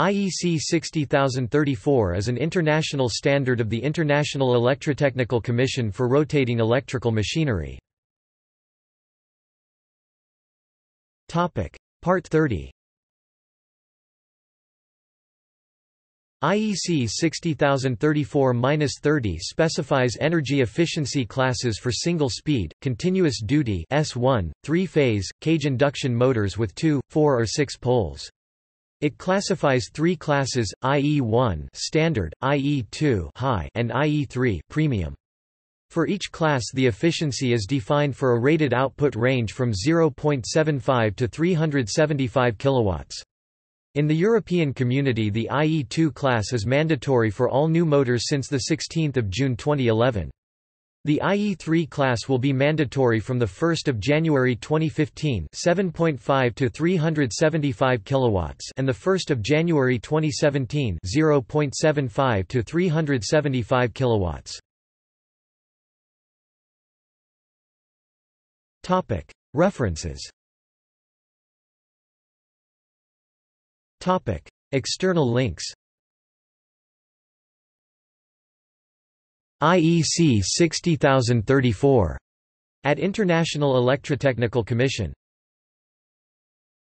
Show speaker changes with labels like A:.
A: IEC 60034 is an international standard of the International Electrotechnical Commission for rotating electrical machinery. Part 30 IEC 60034-30 specifies energy efficiency classes for single-speed, continuous duty S1, three-phase, cage induction motors with two, four or six poles. It classifies three classes, IE1 standard, IE2 high, and IE3 premium. For each class the efficiency is defined for a rated output range from 0.75 to 375 kilowatts. In the European community the IE2 class is mandatory for all new motors since 16 June 2011. The IE3 class will be mandatory from 1 January 2015 7.5 to 375 kilowatts and 1 January 2017 0.75 to 375 kilowatts. References External links IEC 60034 at International Electrotechnical Commission